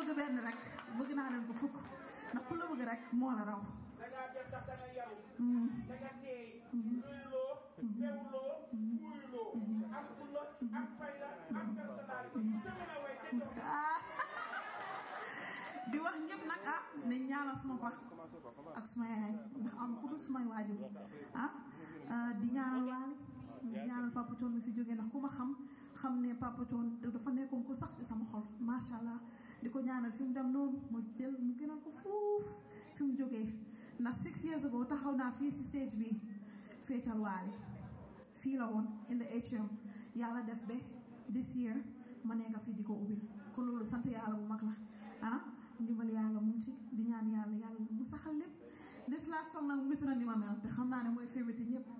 bëgg benn rek bëgg naa dem ko fukk ndax ku la bëgg rek moo la raw dangaa dem ndax danga yaru hmm. danga teey hmm. rëyloo bewloo hmm. fuuyuloo ak fulla ak fayda ak personnalité te mën way te di wax ñëpp nag ah ne ñaanal suma pax ak suma yaay ndax am ku dul sumay waajur ah, ah di ñaanal waali ñaanal Papa Thione mi fi jógee ndax ku ma xam xam ne Papa Thione dafa nekkoon ko sax ci sama xol macha allah di ko ñaanal fi mu dem noonu mu jël mu gënal ko fuuf fi mu jógee ndax six years ago taxaw naa fii si stage bi feetal waale fii la woon in the HM yàlla def ba this year ma nekk fi di ko ubbil kon loolu sant yàlla bu mag la ah ndimbal yàlla mu ngi di ñaan yàlla yàlla mu saxal lépp this last song nag witu na ni ma mel te xam naa ne mooy favorite ñëpp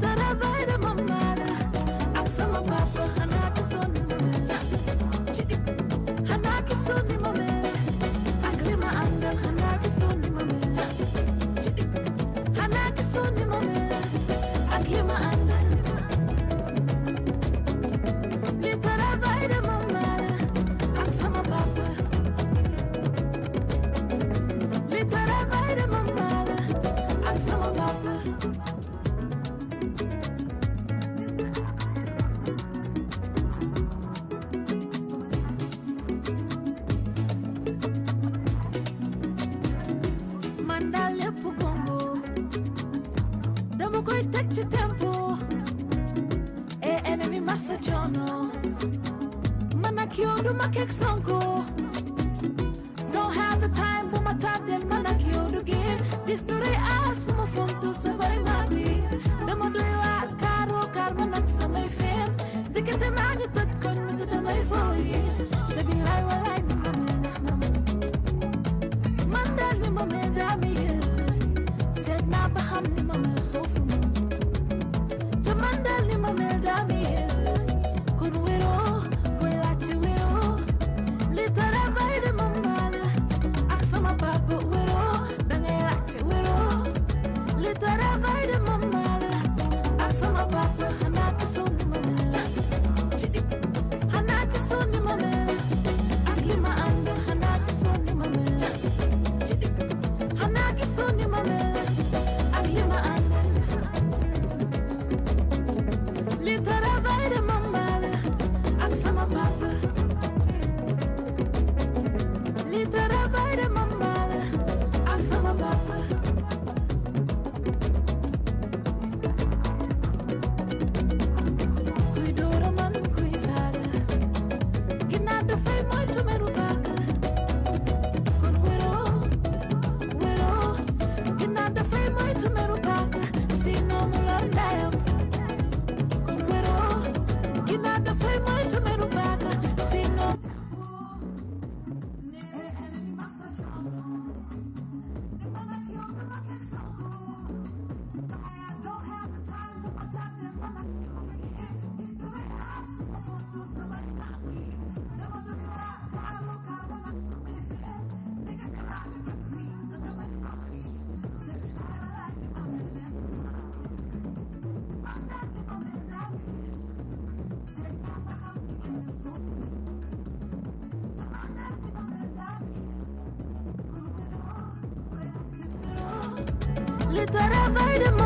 たら kick cool. Don't have the time for my top, Lütfen arabaydım